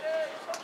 Yeah.